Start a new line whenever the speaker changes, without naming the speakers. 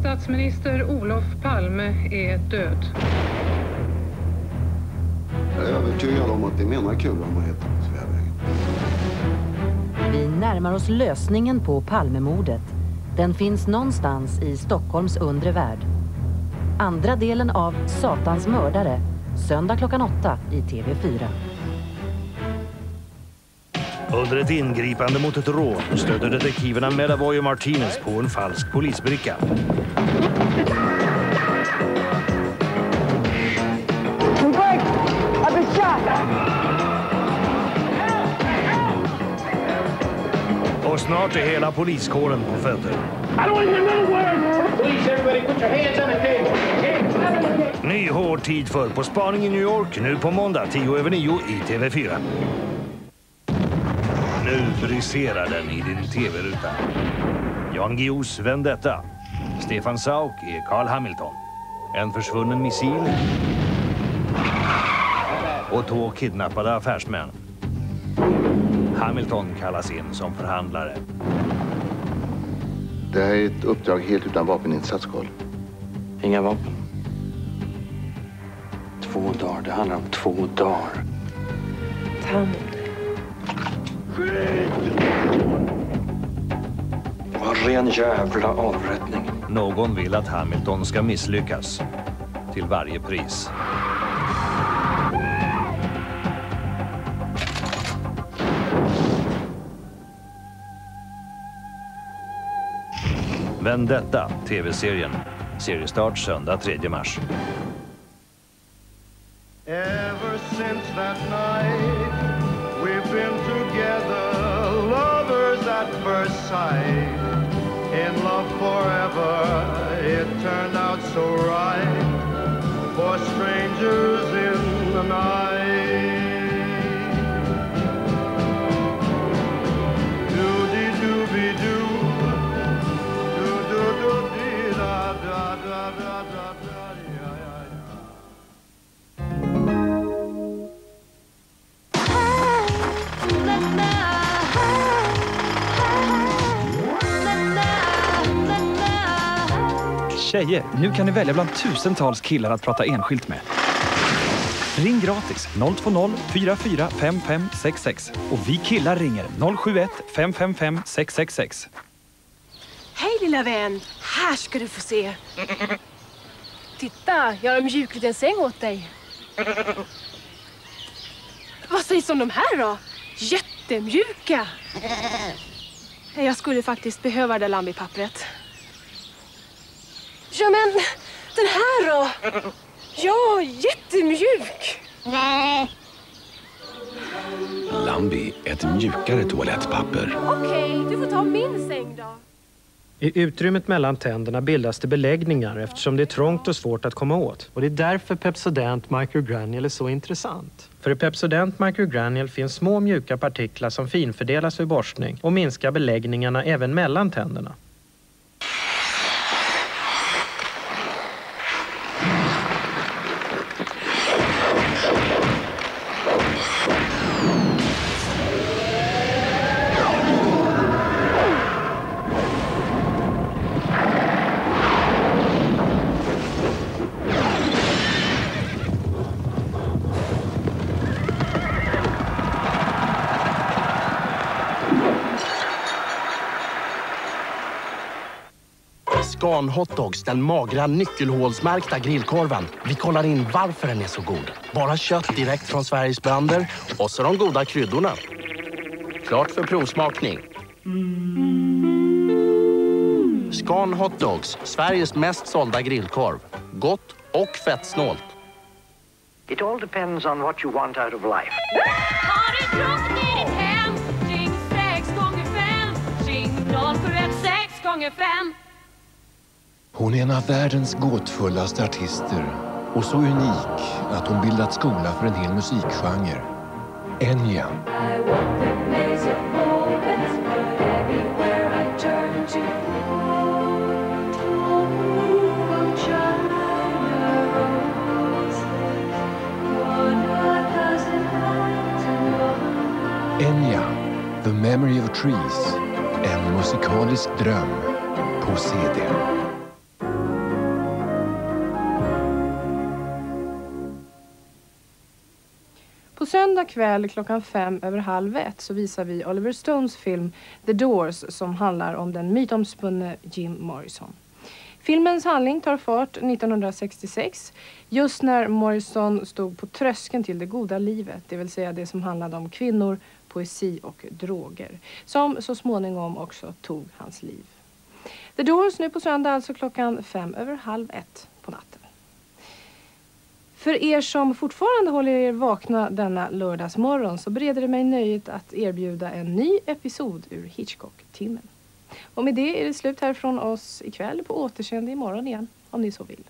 Statsminister Olof Palme är död.
Jag är övertygad om att det menar kulan var helt på Sveavägen.
Vi närmar oss lösningen på Palmemordet. Den finns någonstans i Stockholms undre värld. Andra delen av Satans mördare, söndag klockan åtta i TV4.
Under ett ingripande mot ett rån stöter detektiverna Medavoy och Martinez på en falsk polisbricka.
Your hands on the table.
Ny hård tid för På spaning i New York nu på måndag 10 över 9 i TV4. Nu briserar den i din TV-ruta. Jan Guillous Vendetta. Stefan Sauk är Carl Hamilton. En försvunnen missil. Och två kidnappade affärsmän. Hamilton kallas in som förhandlare.
Det här är ett uppdrag helt utan vapeninsats, Carl.
Inga vapen. Två dagar. Det handlar om två dagar.
Ta hand om dig.
Vad ren jävla avrättning.
Någon vill att Hamilton ska misslyckas. Till varje pris. Vendetta, tv-serien. Seriestart söndag 3 mars.
Ever since that night, we've been together, lovers at first sight.
Tjejer, nu kan ni välja bland tusentals killar att prata enskilt med. Ring gratis 020 44 5566 och vi killar ringer 071 555 666.
Hej lilla vän! Här ska du få se. Titta, jag har en mjuk liten säng åt dig. Vad sägs om de här då? Jättemjuka! Jag skulle faktiskt behöva det där lambipappret. pappret. Ja, men den här då? Ja, jättemjuk!
Lambi, ett mjukare toalettpapper.
Okej, du får ta min säng då.
I utrymmet mellan tänderna bildas det beläggningar eftersom det är trångt och svårt att komma åt. Och det är därför Pepsodent Microgranule är så intressant. För i Pepsodent Microgranule finns små mjuka partiklar som finfördelas vid borstning och minskar beläggningarna även mellan tänderna.
Scan Hotdogs, den magra nyckelhålsmärkta grillkorven. Vi kollar in varför den är så god. Bara kött direkt från Sveriges bönder och så de goda kryddorna. Klart för provsmakning. Scan Hotdogs, Sveriges mest sålda grillkorv. Gott och fettsnålt.
It all depends on what you want out of life.
Har du druckit i ditt hem? Ring sex gånger fem. Ring 071 sex gånger fem.
Hon är en av världens gåtfullaste artister och så unik att hon bildat skola för en hel musikgenre. Enya. Enya, The Memory of Trees. En musikalisk dröm på CD.
På söndag kväll klockan fem över halv ett så visar vi Oliver Stones film The Doors som handlar om den mytomspunne Jim Morrison. Filmens handling tar fart 1966 just när Morrison stod på tröskeln till det goda livet, det vill säga det som handlade om kvinnor, poesi och droger, som så småningom också tog hans liv. The Doors nu på söndag alltså klockan fem över halv ett på natten. För er som fortfarande håller er vakna denna lördagsmorgon så bereder det mig nöjet att erbjuda en ny episod ur Hitchcock-timmen. Och med det är det slut här från oss ikväll på återseende imorgon igen, om ni så vill.